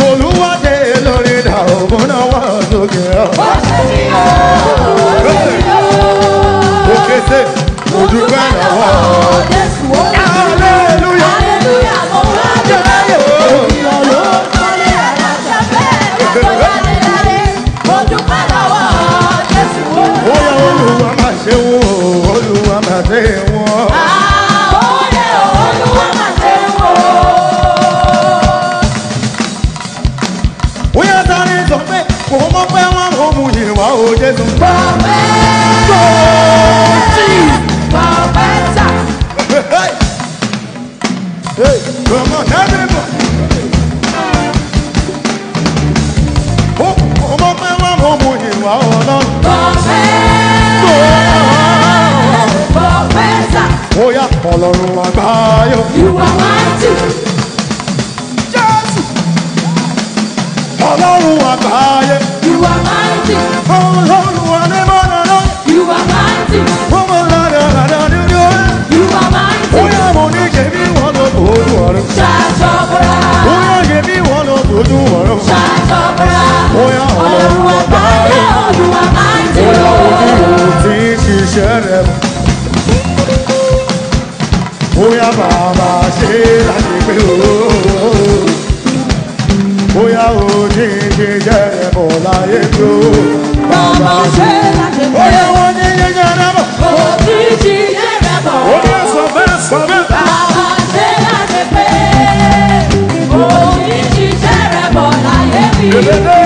lolúwàdé lórí ìdá òmùnà wà lókè ọ. ó ṣe ti yọ ó ṣe ti o Jésù. Prophecy, prophecy. Hey, hey, come on, everybody. Ọmọ pẹ́ wá mọ̀ mo ìwà ọ̀nà. Prophecy, prophecy. Bóyá Ọlọ́run àgbáyọ̀. You are mighty. ọlọ́run àgbáyé. ìwà máa. Oya baba ṣe é. jẹ́ mọ̀ láyé tó. Bàbá ṣe láti bẹ̀rẹ̀. Ó yẹ wọ́n ní yẹ́yẹ́ rẹ̀ bọ̀. Òjijì yẹ́ rẹ̀ bọ̀. Ó bá sọ bẹ́ẹ̀ sọ bẹ́ẹ̀. Bàbá ṣe láti bẹ̀rẹ̀. Òjijì yẹ́ rẹ̀ bọ̀ láyé mi.